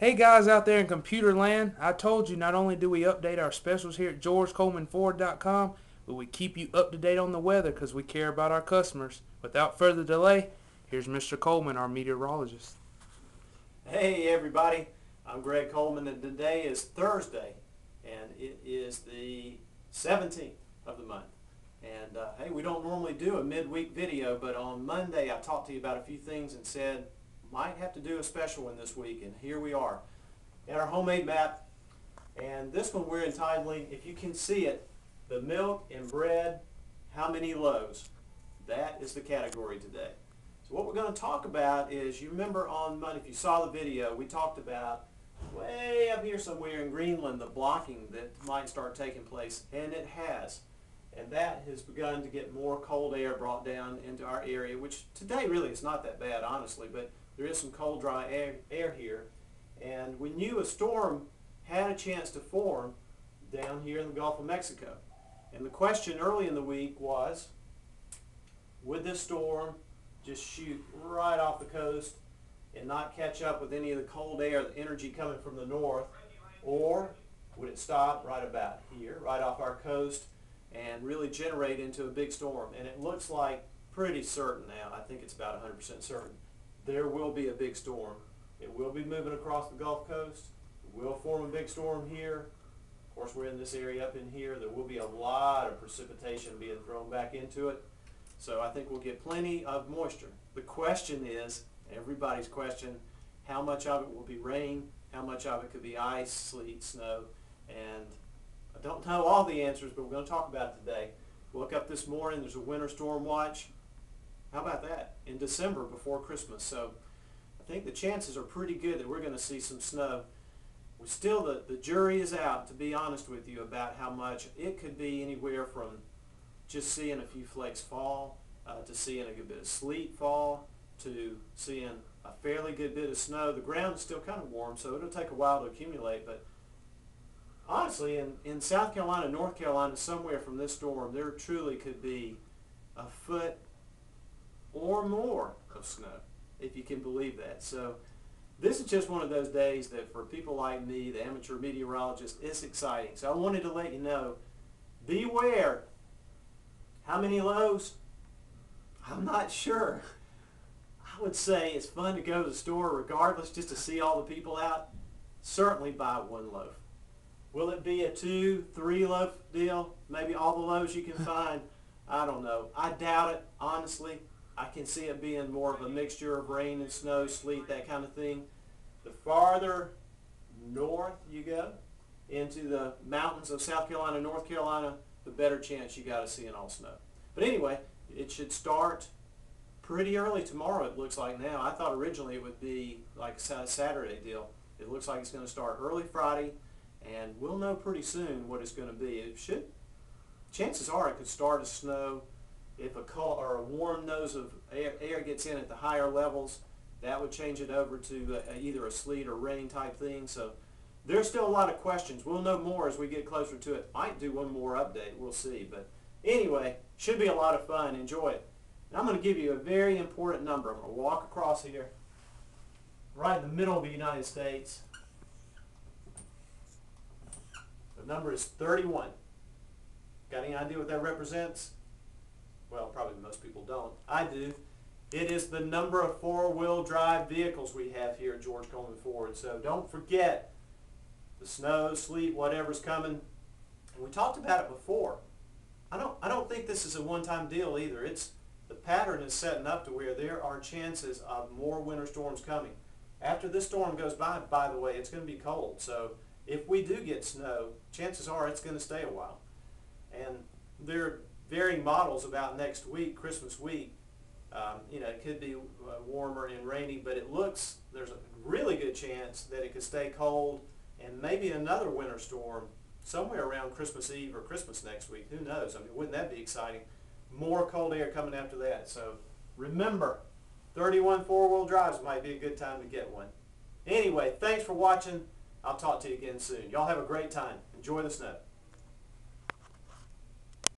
Hey guys out there in computer land, I told you not only do we update our specials here at georgecolemanford.com, but we keep you up to date on the weather because we care about our customers. Without further delay, here's Mr. Coleman, our meteorologist. Hey everybody, I'm Gregg Coleman and today is Thursday and it is the 17th of the month. And uh, hey, we don't normally do a midweek video, but on Monday I talked to you about a few things and said might have to do a special one this week, and here we are. in our homemade map, and this one we're entitling, if you can see it, the milk and bread, how many loaves? That is the category today. So what we're going to talk about is, you remember on Monday, if you saw the video, we talked about way up here somewhere in Greenland, the blocking that might start taking place, and it has. And that has begun to get more cold air brought down into our area, which today really is not that bad, honestly, but there is some cold, dry air, air here. And we knew a storm had a chance to form down here in the Gulf of Mexico. And the question early in the week was, would this storm just shoot right off the coast and not catch up with any of the cold air, the energy coming from the north, or would it stop right about here, right off our coast, and really generate into a big storm? And it looks like pretty certain now. I think it's about 100% certain there will be a big storm. It will be moving across the Gulf Coast. It will form a big storm here. Of course, we're in this area up in here. There will be a lot of precipitation being thrown back into it. So I think we'll get plenty of moisture. The question is, everybody's question, how much of it will be rain? How much of it could be ice, sleet, snow? And I don't know all the answers, but we're going to talk about it today. Woke up this morning, there's a winter storm watch. How about that? In December before Christmas. So I think the chances are pretty good that we're going to see some snow. We still, the, the jury is out, to be honest with you, about how much. It could be anywhere from just seeing a few flakes fall, uh, to seeing a good bit of sleet fall, to seeing a fairly good bit of snow. The ground is still kind of warm, so it'll take a while to accumulate. But honestly, in, in South Carolina, North Carolina, somewhere from this storm, there truly could be a foot or more of snow, if you can believe that. So this is just one of those days that for people like me, the amateur meteorologist, it's exciting. So I wanted to let you know, beware. How many loaves? I'm not sure. I would say it's fun to go to the store regardless just to see all the people out. Certainly buy one loaf. Will it be a two, three loaf deal? Maybe all the loaves you can find? I don't know. I doubt it, honestly. I can see it being more of a mixture of rain and snow, sleet, that kind of thing. The farther north you go into the mountains of South Carolina, North Carolina, the better chance you got to see an all snow. But anyway, it should start pretty early tomorrow, it looks like now. I thought originally it would be like a Saturday deal. It looks like it's going to start early Friday, and we'll know pretty soon what it's going to be. It should, chances are it could start as snow if a cold or a warm nose of air, air, gets in at the higher levels, that would change it over to a, either a sleet or rain type thing. So there's still a lot of questions. We'll know more as we get closer to it. Might do one more update. We'll see. But anyway, should be a lot of fun. Enjoy it. And I'm going to give you a very important number. I'm going to walk across here, right in the middle of the United States. The number is 31. Got any idea what that represents? Well, probably most people don't. I do. It is the number of four-wheel drive vehicles we have here at George Coleman Ford. So don't forget the snow, sleet, whatever's coming. And we talked about it before. I don't, I don't think this is a one-time deal either. It's the pattern is setting up to where there are chances of more winter storms coming. After this storm goes by, by the way, it's going to be cold. So if we do get snow, chances are it's going to stay a while. And there varying models about next week, Christmas week. Um, you know, it could be uh, warmer and rainy, but it looks, there's a really good chance that it could stay cold and maybe another winter storm somewhere around Christmas Eve or Christmas next week. Who knows? I mean, wouldn't that be exciting? More cold air coming after that. So remember, 31 four-wheel drives might be a good time to get one. Anyway, thanks for watching. I'll talk to you again soon. Y'all have a great time. Enjoy the snow.